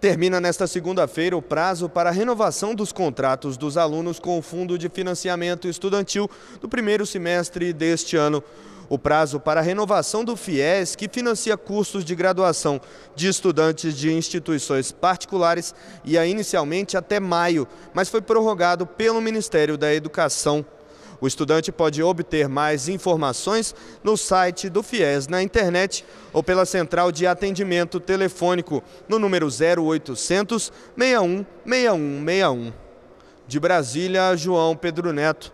Termina nesta segunda-feira o prazo para a renovação dos contratos dos alunos com o Fundo de Financiamento Estudantil do primeiro semestre deste ano. O prazo para a renovação do FIES, que financia cursos de graduação de estudantes de instituições particulares, ia inicialmente até maio, mas foi prorrogado pelo Ministério da Educação. O estudante pode obter mais informações no site do FIES na internet ou pela central de atendimento telefônico no número 0800 61 6161. De Brasília, João Pedro Neto.